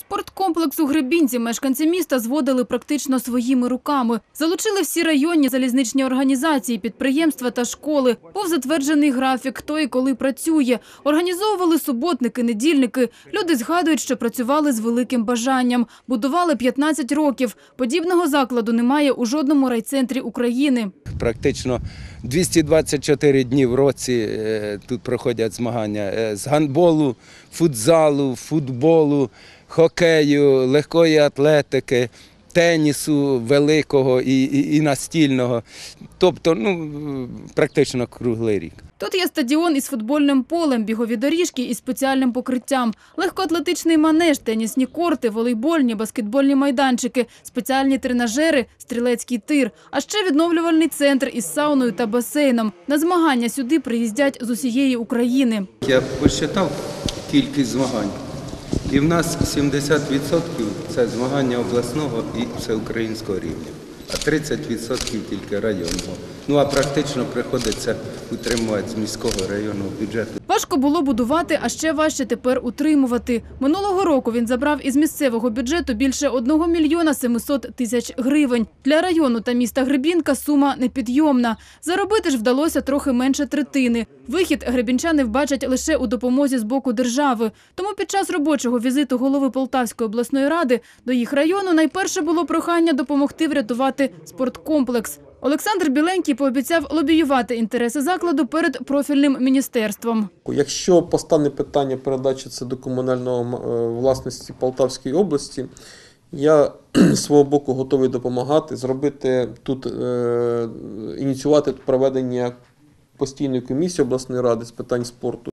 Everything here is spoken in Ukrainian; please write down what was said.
Спорткомплекс у Гребінці мешканці міста зводили практично своїми руками. Залучили всі районні залізничні організації, підприємства та школи. Був затверджений графік, хто і коли працює. Організовували суботники, недільники. Люди згадують, що працювали з великим бажанням. Будували 15 років. Подібного закладу немає у жодному райцентрі України. Практично 224 дні в році е, тут проходять змагання е, з гандболу, футзалу, футболу, хокею, легкої атлетики, тенісу великого і, і, і настільного. Тобто, ну, практично круглий рік. Тут є стадіон із футбольним полем, бігові доріжки із спеціальним покриттям, легкоатлетичний манеж, тенісні корти, волейбольні, баскетбольні майданчики, спеціальні тренажери, стрілецький тир, а ще відновлювальний центр із сауною та басейном. На змагання сюди приїздять з усієї України. Я посчитав кількість змагань. І в нас 70% це змагання обласного і всеукраїнського рівня, а 30% тільки районного. Ну а практично приходиться утримувати з міського районного бюджету. Важко було будувати, а ще важче тепер утримувати. Минулого року він забрав із місцевого бюджету більше 1 мільйона 700 тисяч гривень. Для району та міста Гребінка сума непідйомна. Заробити ж вдалося трохи менше третини. Вихід гребінчани вбачать лише у допомозі з боку держави. Тому під час робочого візиту голови Полтавської обласної ради до їх району найперше було прохання допомогти врятувати спорткомплекс. Олександр Біленький пообіцяв лобіювати інтереси закладу перед профільним міністерством. Якщо постане питання передачі це до комунальної е, власності Полтавської області, я з свого боку готовий допомагати, зробити тут, е, ініціювати проведення постійної комісії обласної ради з питань спорту